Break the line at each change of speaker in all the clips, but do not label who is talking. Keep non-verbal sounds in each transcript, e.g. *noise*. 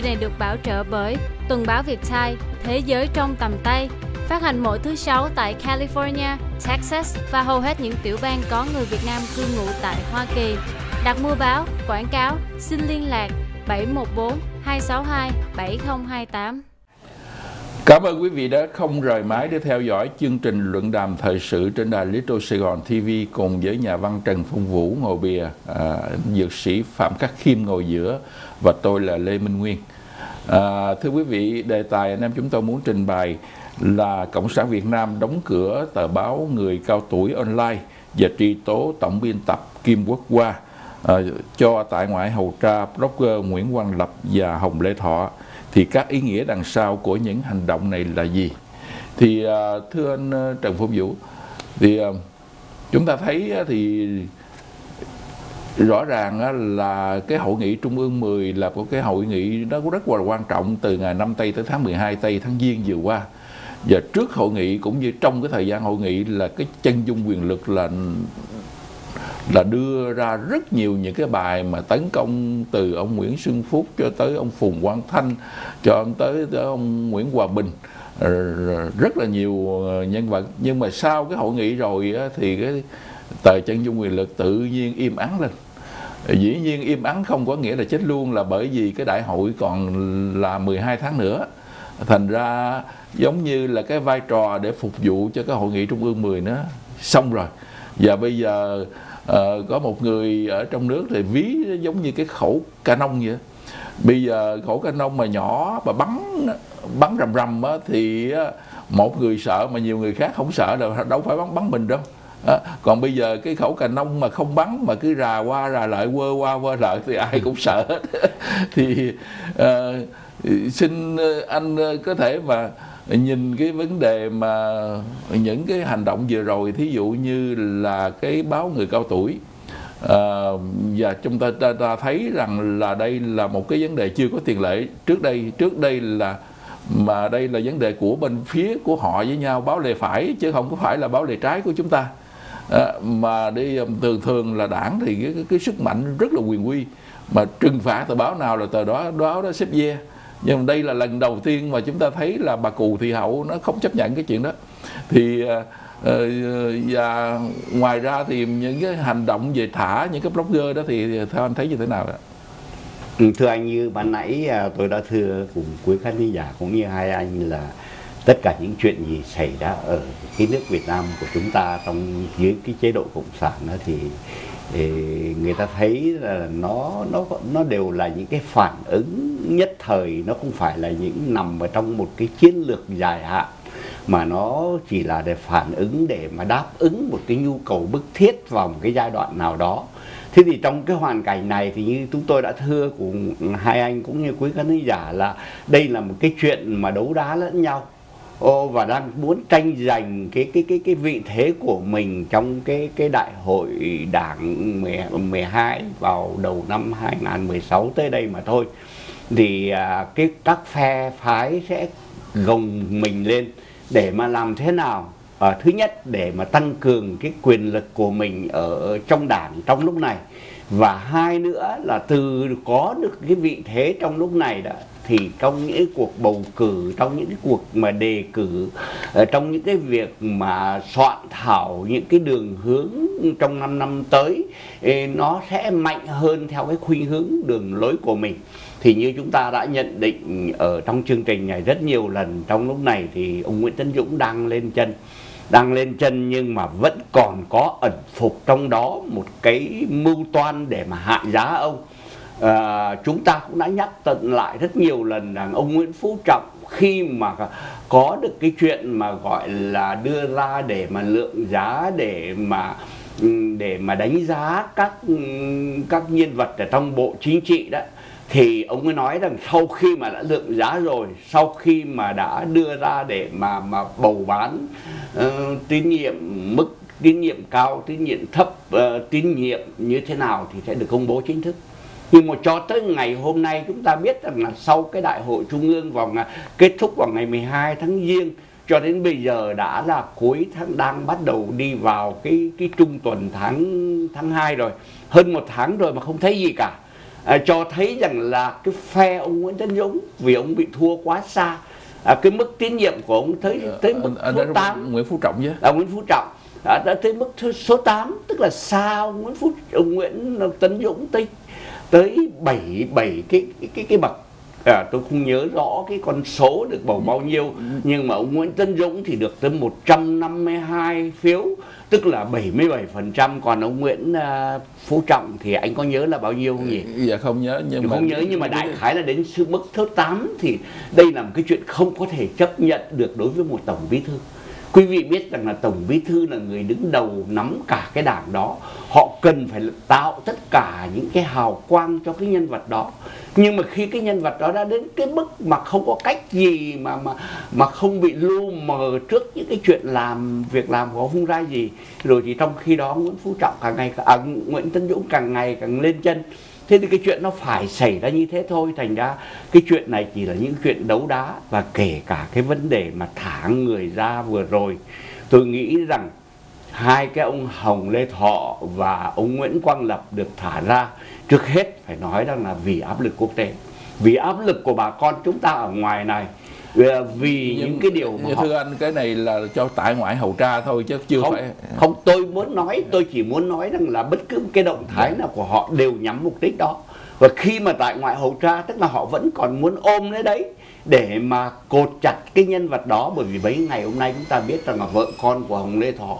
trình này được bảo trợ bởi Tuần báo Việt Thai, Thế giới trong tầm tay, phát hành mỗi thứ sáu tại California, Texas và hầu hết những tiểu bang có người Việt Nam cư ngụ tại Hoa Kỳ. Đặt mua báo, quảng cáo, xin liên lạc 714 262 7028.
Cảm ơn quý vị đã không rời máy để theo dõi chương trình luận đàm thời sự trên đài Little Sài Gòn TV cùng với nhà văn Trần Phong Vũ ngồi bìa, à, dược sĩ Phạm Khắc Khiêm ngồi giữa và tôi là Lê Minh Nguyên. À, thưa quý vị, đề tài anh em chúng tôi muốn trình bày là Cộng sản Việt Nam đóng cửa tờ báo Người Cao Tuổi Online và truy tố tổng biên tập Kim Quốc Hoa à, cho tại ngoại hầu tra blogger Nguyễn Quang Lập và Hồng Lê Thọ thì các ý nghĩa đằng sau của những hành động này là gì? Thì à, thưa anh à, Trần Phong Vũ, thì à, chúng ta thấy thì rõ ràng là cái hội nghị trung ương 10 là một cái hội nghị nó rất là quan trọng từ ngày 5 tây tới tháng 12 tây, tháng giêng vừa qua. Và trước hội nghị cũng như trong cái thời gian hội nghị là cái chân dung quyền lực là là đưa ra rất nhiều những cái bài mà tấn công từ ông Nguyễn Xuân Phúc cho tới ông Phùng Quang Thanh cho tới, tới ông Nguyễn Hòa Bình. Ờ, rất là nhiều ờ, nhân vật. Nhưng mà sau cái hội nghị rồi thì cái tờ chân dung quyền lực tự nhiên im ắng lên. Dĩ nhiên im ắng không có nghĩa là chết luôn là bởi vì cái đại hội còn là 12 tháng nữa. Thành ra giống như là cái vai trò để phục vụ cho cái hội nghị trung ương 10 nữa. Xong rồi. Và bây giờ uh, có một người ở trong nước thì ví giống như cái khẩu canon vậy. Bây giờ khẩu canon mà nhỏ mà bắn bắn rầm rầm á, thì một người sợ mà nhiều người khác không sợ đâu đâu phải bắn bắn mình đâu. À, còn bây giờ cái khẩu cà nông mà không bắn mà cứ rà qua rà lại quơ qua quơ lại thì ai cũng sợ hết. *laughs* Thì uh, xin anh có thể mà nhìn cái vấn đề mà những cái hành động vừa rồi thí dụ như là cái báo người cao tuổi à, và chúng ta, ta, ta thấy rằng là đây là một cái vấn đề chưa có tiền lệ. Trước đây trước đây là mà đây là vấn đề của bên phía của họ với nhau báo lề phải chứ không có phải là báo lề trái của chúng ta. À, mà đi thường thường là đảng thì cái, cái, cái sức mạnh rất là quyền quy. Mà trừng phạt tờ báo nào là tờ đó đó đó xếp ve nhưng đây là lần đầu tiên mà chúng ta thấy là bà cụ thị hậu nó không chấp nhận cái chuyện đó thì ờ, ờ, và ngoài ra thì những cái hành động về thả những cái blogger đó thì theo anh thấy như thế nào ạ?
Ừ, thưa anh, như ban nãy ờ, tôi đã thưa cùng quý khán giả cũng như hai anh là tất cả những chuyện gì xảy ra ở cái nước Việt Nam của chúng ta trong, dưới cái chế độ cộng sản đó thì thì người ta thấy là nó nó nó đều là những cái phản ứng nhất thời, nó không phải là những nằm ở trong một cái chiến lược dài hạn, mà nó chỉ là để phản ứng để mà đáp ứng một cái nhu cầu bức thiết vào một cái giai đoạn nào đó. Thế thì trong cái hoàn cảnh này thì như chúng tôi đã thưa cùng hai anh cũng như quý khán giả là đây là một cái chuyện mà đấu đá lẫn nhau. Ô, và đang muốn tranh giành cái cái cái cái vị thế của mình trong cái cái đại hội đảng 12 vào đầu năm 2016 tới đây mà thôi. Thì à, cái các phe phái sẽ gồng mình lên để mà làm thế nào? À, thứ nhất để mà tăng cường cái quyền lực của mình ở trong đảng trong lúc này và hai nữa là từ có được cái vị thế trong lúc này đó, thì trong những cái cuộc bầu cử, trong những cái cuộc mà đề cử ờ, trong những cái việc mà soạn thảo những cái đường hướng trong 5 năm tới nó sẽ mạnh hơn theo cái khuynh hướng đường lối của mình. Thì như chúng ta đã nhận định ở trong chương trình này rất nhiều lần, trong lúc này thì ông Nguyễn Tấn Dũng đang lên chân đang lên chân nhưng mà vẫn còn có ẩn phục trong đó một cái mưu toan để mà hạ giá ông. À, chúng ta cũng đã nhắc tận lại rất nhiều lần rằng ông Nguyễn Phú Trọng khi mà có được cái chuyện mà gọi là đưa ra để mà lượng giá để mà ừ, để mà đánh giá các các nhân vật ở trong bộ chính trị đó thì ông ấy nói rằng sau khi mà đã lượng giá rồi sau khi mà đã đưa ra để mà mà bầu bán uh, tín nhiệm mức tín nhiệm cao tín nhiệm thấp uh, tín nhiệm như thế nào thì sẽ được công bố chính thức. Nhưng mà cho tới ngày hôm nay chúng ta biết rằng là sau cái đại hội trung ương vào ngày, kết thúc vào ngày 12 tháng giêng cho đến bây giờ đã là cuối tháng đang bắt đầu đi vào cái cái trung tuần tháng tháng 2 rồi. Hơn một tháng rồi mà không thấy gì cả à, cho thấy rằng là cái phe ông Nguyễn Tấn Dũng vì ông bị thua quá xa à, cái mức tín nhiệm của ông tới tới mức
Anh-
số 8
Nguyễn Phú Trọng chứ.
Là Nguyễn Phú Trọng. Đã, đã tới mức số 8 tức là sao Nguyễn Phú ông Nguyễn Tấn Dũng tới tới 7 7 cái cái cái, cái bậc à, tôi không nhớ rõ cái con số được bầu bao nhiêu nhưng mà ông Nguyễn Tấn Dũng thì được tới 152 phiếu tức là 77% còn ông Nguyễn à, Phú Trọng thì anh có nhớ là bao nhiêu không nhỉ?
dạ không nhớ nhưng mà
không nhớ nhưng mà đại khái là đến sự mức thứ 8 thì đây là một cái chuyện không có thể chấp nhận được đối với một tổng bí thư quý vị biết rằng là tổng bí thư là người đứng đầu nắm cả cái đảng đó. Họ cần phải tạo tất cả những cái hào quang cho cái nhân vật đó. Nhưng mà khi cái nhân vật đó đã đến cái mức mà không có cách gì mà mà mà không bị lu mờ trước những cái chuyện làm việc làm của không ra gì rồi thì trong khi đó Nguyễn Phú Trọng càng ngày à, Nguyễn Tấn Dũng càng ngày càng lên chân thế thì cái chuyện nó phải xảy ra như thế thôi, thành ra cái chuyện này chỉ là những chuyện đấu đá và kể cả cái vấn đề mà thả người ra vừa rồi. Tôi nghĩ rằng hai cái ông Hồng Lê Thọ và ông Nguyễn Quang Lập được thả ra, trước hết phải nói rằng là vì áp lực quốc tế. Vì áp lực của bà con chúng ta ở ngoài này vì những cái điều mà
nhưng
họ
thưa anh cái này là cho tại ngoại hầu tra thôi chứ chưa
không,
phải
không tôi muốn nói tôi chỉ muốn nói rằng là bất cứ cái động thái nào của họ đều nhắm mục đích đó. Và khi mà tại ngoại hầu tra tức là họ vẫn còn muốn ôm lấy đấy để mà cột chặt cái nhân vật đó bởi vì mấy ngày hôm nay chúng ta biết rằng là vợ con của Hồng Lê Thọ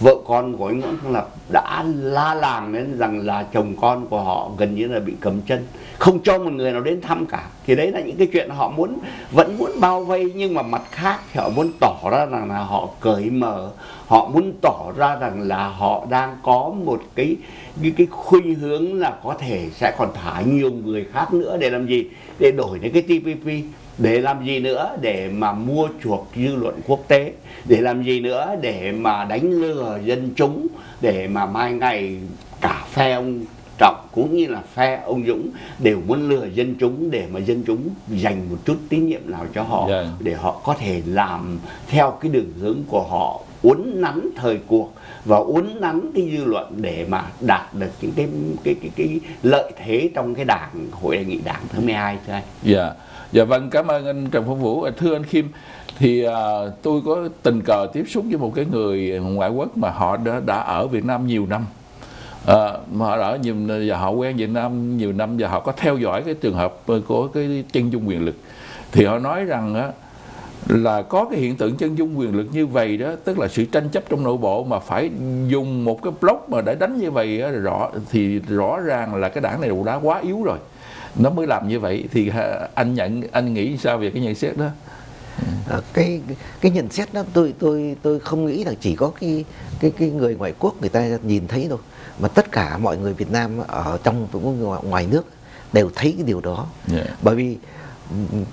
vợ con của anh Nguyễn Quang Lập đã la làng đến rằng là chồng con của họ gần như là bị cầm chân. Không cho một người nào đến thăm cả. Thì đấy là những cái chuyện họ muốn, vẫn muốn bao vây, nhưng mà mặt khác thì họ muốn tỏ ra rằng là họ cởi mở họ muốn tỏ ra rằng là họ đang có một cái cái, cái khuynh hướng là có thể sẽ còn thả nhiều người khác nữa để làm gì? Để đổi lấy cái TPP để làm gì nữa? Để mà mua chuộc dư luận quốc tế để làm gì nữa? Để mà đánh lừa dân chúng để mà mai ngày cả phe ông Trọng cũng như là phe ông Dũng đều muốn lừa dân chúng để mà dân chúng dành một chút tín nhiệm nào cho họ
Dạ.
để họ có thể làm theo cái đường hướng của họ uốn nắn thời cuộc và uốn nắn cái dư luận để mà đạt được những cái cái cái cái lợi thế trong cái đảng hội nghị đảng thứ 12 thưa anh.
Dạ, dạ vâng cảm ơn anh Trần Phong Vũ. Thưa anh Kim, thì à, tôi có tình cờ tiếp xúc với một cái người ngoại quốc mà họ đã, đã ở Việt Nam nhiều năm. À, mà họ ở nhiều và họ quen Việt Nam nhiều năm và họ có theo dõi cái trường hợp của cái chân dung quyền lực. Thì họ nói rằng á, là có cái hiện tượng chân dung quyền lực như vậy đó tức là sự tranh chấp trong nội bộ mà phải dùng một cái block mà để đánh như vậy á, rõ thì rõ ràng là cái đảng này đã quá yếu rồi. Nó mới làm như vậy thì ha, anh nhận anh nghĩ sao về cái nhận xét đó?
À, cái cái nhận xét đó tôi tôi tôi không nghĩ là chỉ có cái cái cái người ngoại quốc người ta nhìn thấy đâu mà tất cả mọi người Việt Nam ở trong cũng ngoài, nước đều thấy cái điều đó.
Dạ.
bởi vì ừm,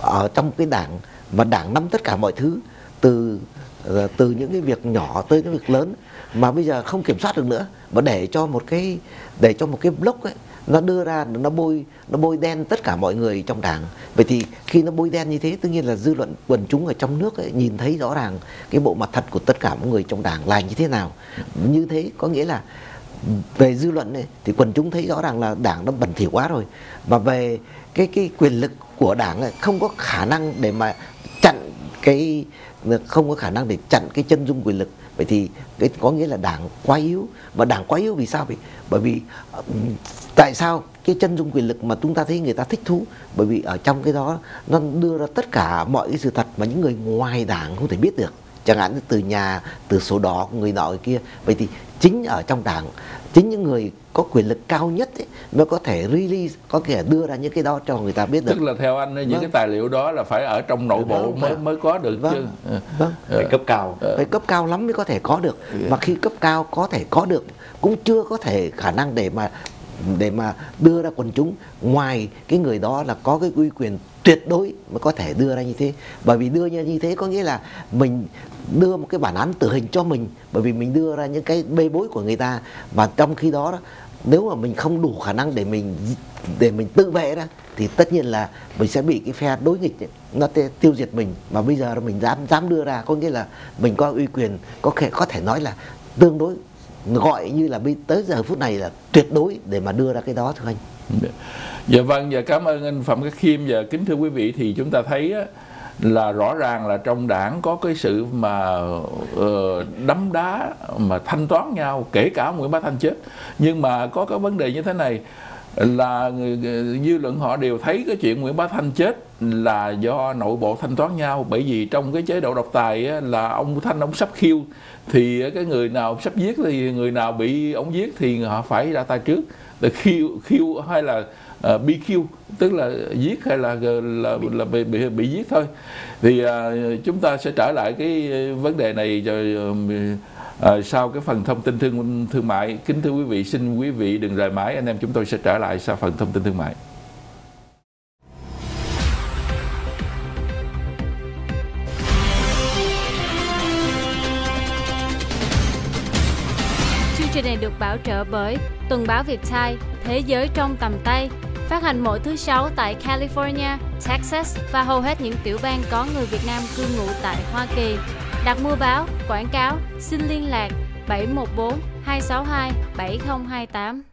ở trong cái đảng mà đảng nắm tất cả mọi thứ từ ờ, từ những cái việc nhỏ tới cái việc lớn mà bây giờ không kiểm soát được nữa. Mà để cho một cái để cho một cái block ấy nó đưa ra nó bôi nó bôi đen tất cả mọi người trong đảng. Vậy thì khi nó bôi đen như thế tất nhiên là dư luận quần chúng ở trong nước ấy, nhìn thấy rõ ràng cái bộ mặt thật của tất cả mọi người trong đảng là như thế nào. Như thế có nghĩa là về dư luận này thì quần chúng thấy rõ ràng là đảng nó bẩn thỉu quá rồi. Và về cái cái quyền lực của đảng không có khả năng để mà chặn cái, không có khả năng để chặn cái chân dung quyền lực. Vậy thì cái, có nghĩa là đảng quá yếu. Và đảng quá yếu vì sao? Vậy bởi vì ờ, tại sao cái chân dung quyền lực mà chúng ta thấy người ta thích thú? Bởi vì ở trong cái đó, nó đưa ra tất cả mọi cái sự thật mà những người ngoài đảng không thể biết được. Chẳng hạn như từ nhà, từ sổ đỏ của người nọ, người kia. Vậy thì chính ở trong đảng chính những người có quyền lực cao nhất ấy, mới có thể release có thể đưa ra những cái đó cho người ta biết được
tức là theo anh những
Vâng.
cái tài liệu đó là phải ở trong nội bộ
Vâng,
mới
vâng.
mới có được chứ
Vâng.
Ờ.
vâng
phải cấp cao
phải cấp cao lắm mới có thể có được mà khi cấp cao có thể có được cũng chưa có thể khả năng để mà để mà đưa ra quần chúng. Ngoài cái người đó là có cái uy quyền tuyệt đối mới có thể đưa ra như thế. Bởi vì đưa như như thế có nghĩa là mình đưa một cái bản án tử hình cho mình. Bởi vì mình đưa ra những cái bê bối của người ta. Và trong khi đó nếu mà mình không đủ khả năng để mình để mình tự vệ đó thì tất nhiên là mình sẽ bị cái phe đối nghịch ấy, nó tiêu diệt mình. Mà bây giờ mình dám dám đưa ra có nghĩa là mình có uy quyền có thể có thể nói là tương đối gọi như là bây tới giờ phút này là tuyệt đối để mà đưa ra cái đó thưa anh.
Dạ vâng, và cảm ơn anh Phạm Khắc Khiêm. Và kính thưa quý vị thì chúng ta thấy á, là rõ ràng là trong đảng có cái sự mà uh, đấm đá mà thanh toán nhau kể cả Nguyễn Bá Thanh chết. Nhưng mà có cái vấn đề như thế này là dư luận họ đều thấy cái chuyện Nguyễn Bá Thanh chết là do nội bộ thanh toán nhau. Bởi vì trong cái chế độ độc tài á, là ông Thanh ông sắp khiêu thì cái người nào sắp giết thì người nào bị ông giết thì họ phải ra tay trước. Khiêu khiêu hay là uh, ờ, BQ tức là giết hay là là, là, là bị, bị bị giết thôi. Thì uh, chúng ta sẽ trở lại cái vấn đề này rồi uh, Ờ, sau cái phần thông tin thương thương mại kính thưa quý vị xin quý vị đừng rời mãi anh em chúng tôi sẽ trở lại sau phần thông tin thương mại
Chương trình này được bảo trợ bởi Tuần báo Việt Thai, Thế giới trong tầm tay, phát hành mỗi thứ sáu tại California, Texas và hầu hết những tiểu bang có người Việt Nam cư ngụ tại Hoa Kỳ. Đặt mua báo, quảng cáo, xin liên lạc 714 262 7028.